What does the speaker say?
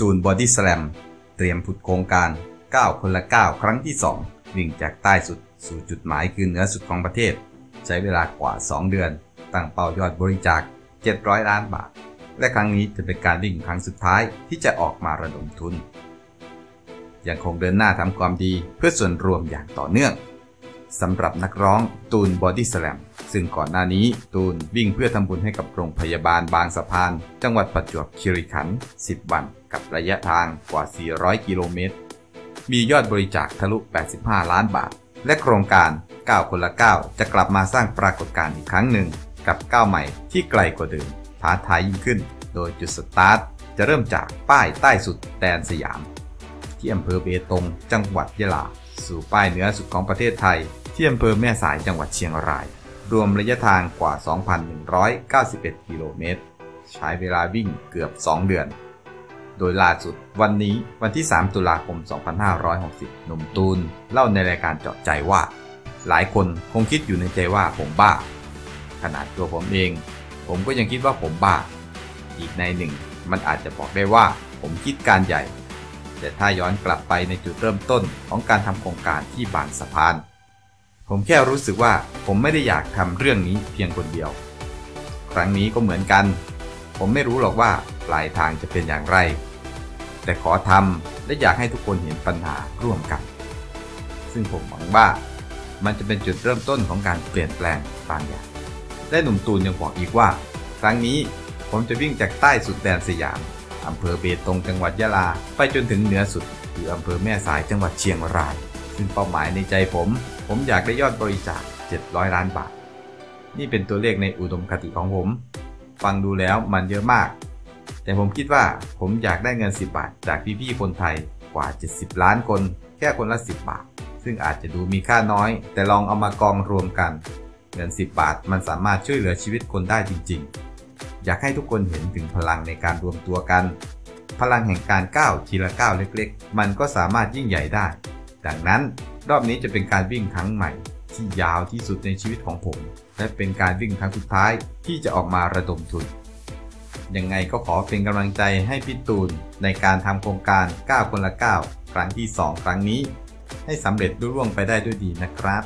ตูนบอดี้สแลมเตรียมผุดโครงการ ก้าวคนละ ก้าว ครั้งที่ 2 วิ่งจากใต้สุดสู่จุดหมายคือเหนือสุดของประเทศ ใช้เวลากว่า 2 เดือน ตั้งเป้ายอดบริจาค 700 ล้านบาท และครั้งนี้จะเป็นการวิ่งครั้งสุดท้ายที่จะออกมาระดมทุน ยังคงเดินหน้าทำความดีเพื่อส่วนรวมอย่างต่อเนื่องสำหรับนักร้องตูนบอดี้สแลม ซึ่งก่อนหน้านี้ตูนวิ่งเพื่อทำบุญให้กับโรงพยาบาลบางสะพาน จังหวัดประจวบคีรีขันธ์10 วัน กับระยะทางกว่า 400 กิโลเมตร มียอดบริจาคทะลุ 85 ล้านบาท และโครงการ 9 คนละ 9 จะกลับมาสร้างปรากฏการณ์อีกครั้งหนึ่ง กับก้าวใหม่ที่ไกลกว่าเดิมท้าทายยิ่งขึ้น โดยจุดสตาร์ทจะเริ่มจากป้ายใต้สุดแดนสยาม ที่อำเภอเบตง จังหวัดยะลา สู่ป้ายเหนือสุดของประเทศไทย ที่อำเภอแม่สายจังหวัดเชียงราย รวมระยะทางกว่า 2,191 กิโลเมตร ใช้เวลาวิ่งเกือบ 2 เดือน โดยล่าสุดวันนี้วันที่ 3 ตุลาคม 2560 หนุ่มตูนเล่าในรายการเจาะใจว่า หลายคนคงคิดอยู่ในใจว่าผมบ้า ขนาดตัวผมเอง ผมก็ยังคิดว่าผมบ้า อีกในหนึ่ง มันอาจจะบอกได้ว่าผมคิดการใหญ่ แต่ถ้าย้อนกลับไปในจุดเริ่มต้นของการทำโครงการที่บางสะพาน ผมแค่รู้สึกว่าผมไม่ได้อยากทำเรื่องนี้เพียงคนเดียว ครั้งนี้ก็เหมือนกัน ผมไม่รู้หรอกว่าปลายทางจะเป็นอย่างไร แต่ขอทำและอยากให้ทุกคนเห็นปัญหาร่วมกัน ซึ่งผมหวังว่ามันจะเป็นจุดเริ่มต้นของการเปลี่ยนแปลงบางอย่าง และหนุ่มตูนยังบอกอีกว่า ครั้งนี้ผมจะวิ่งจากใต้สุดแดนสยามอำเภอเบตงจังหวัดยะลา ไปจนถึงเหนือสุดคืออำเภอแม่สายจังหวัดเชียงราย ซึ่งเป้าหมายในใจผม ผมอยากได้ยอดบริจาค 700 ล้านบาท นี่เป็นตัวเลขในอุดมคติของผม ฟังดูแล้วมันเยอะมาก แต่ผมคิดว่าผมอยากได้เงิน 10 บาท จากพี่ๆคนไทยกว่า 70 ล้านคน แค่คนละ 10 บาท ซึ่งอาจจะดูมีค่าน้อย แต่ลองเอามากองรวมกัน เงิน 10 บาทมันสามารถช่วยเหลือชีวิตคนได้จริง ๆ อยากให้ทุกคนเห็นถึงพลังในการรวมตัวกัน พลังแห่งการก้าวทีละก้าวเล็ก ๆ มันก็สามารถยิ่งใหญ่ได้ ดังนั้นรอบนี้จะเป็นการวิ่งครั้งใหม่ที่ยาวที่สุดในชีวิตของผม และเป็นการวิ่งครั้งสุดท้ายที่จะออกมาระดมทุน ยังไงก็ขอเป็นกำลังใจให้พี่ตูนในการทำโครงการ 9 คนละ 9 ครั้งที่ 2 ครั้งนี้ ให้สำเร็จรุ่ร่วงไปได้ด้วยดีนะครับ